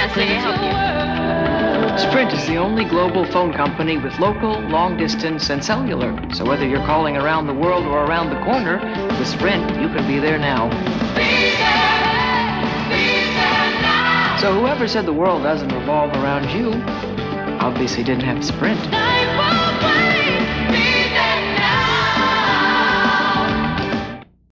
Help you. Sprint is the only global phone company with local, long distance, and cellular. So whether you're calling around the world or around the corner, with Sprint, you can be there now. Be there now. So whoever said the world doesn't revolve around you, obviously didn't have Sprint.